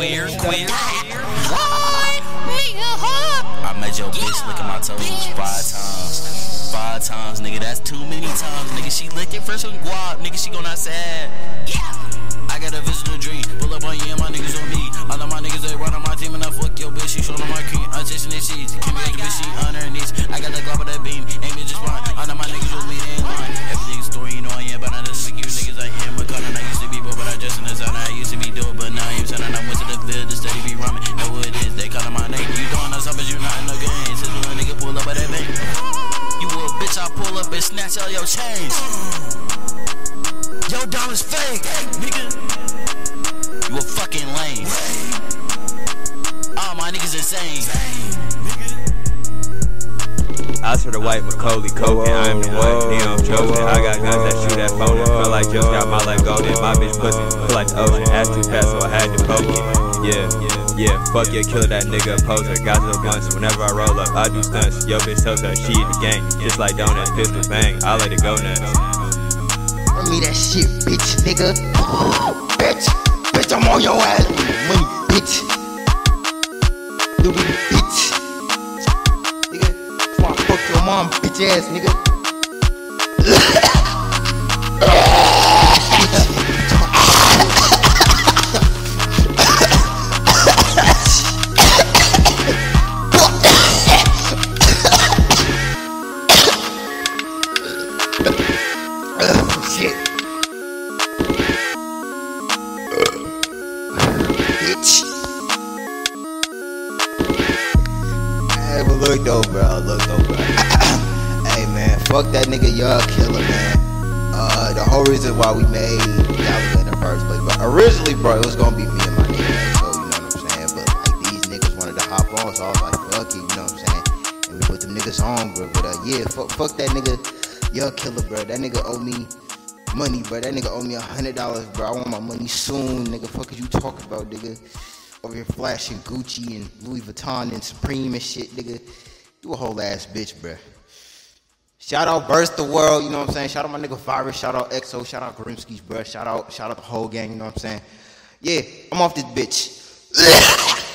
queer, queer. I met your bitch licking my toes five times. Five times, nigga, that's too many times. Nigga, she licked it first on guap. Nigga, she gon' outside. Yeah. I got a visitor dream. Pull up on you and my niggas on me. All of my niggas they run on my team and I fuck your bitch. She showing my cream. I'm chasing this sheets. Can't be the bitch, she on her knees. I got the glove of that beam. Aim it just fine. All of my niggas with me, they in line. Everything's story, you know I am. But I just like you niggas, I am. But I used to be, but I just in the zone. I used to be doing, and snatch all your chains. Yo, diamonds fake, nigga. You a fucking lame. All my niggas insane. I swear to the white Macaulay Culkin. I'm the one, damn chosen. I got guns that shoot at phone. Feel like just got my leg golden. My bitch pussy feel like the ocean. Ass too fast, so I had to poke it. Yeah, yeah, fuck yeah, kill that nigga poser. Got the bunch. Whenever I roll up, I do stunts. Yo, bitch her she in the gang. Just like donuts, pistol bang. I let it go nuts. Run me that shit, bitch, nigga. bitch, bitch, I'm on your ass. Money, bitch. Bitch. Mom, bitch ass, nigga. Shit. Bitch. Hey, but look though, bro. Look though. Fuck that nigga, y'all killer, man. Uh, the whole reason why we made that was in the first place. But originally, bro, it was gonna be me and my nigga. So, you know what I'm saying? But like these niggas wanted to hop on, so I was like, fuck it, you know what I'm saying? And we put them niggas on, bro. But uh, yeah, fuck, fuck that nigga, y'all killer, bro. That nigga owe me money, bro. That nigga owe me a hundred dollars, bro. I want my money soon, nigga. Fuck is you talking about, nigga? Over here flashing Gucci and Louis Vuitton and Supreme and shit, nigga. You a whole ass bitch, bro. Shout out Burst the World, you know what I'm saying? Shout out my nigga Virus, shout out xo, shout out Grimskys bro. Shout out, shout out the whole gang, you know what I'm saying? Yeah, I'm off this bitch.